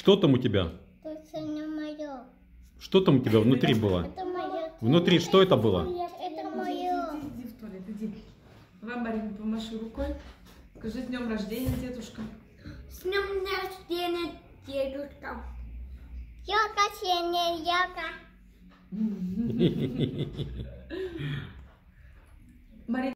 Что там у тебя? Это не мое. Что там у тебя внутри было? Это мое. Внутри что это было? Это мое. Иди, иди иди в туалет, иди. Вам, Марина, помаши рукой. Скажи с днем рождения, дедушка. С днем рождения, дедушка. Яка Сеня, яка. Марина.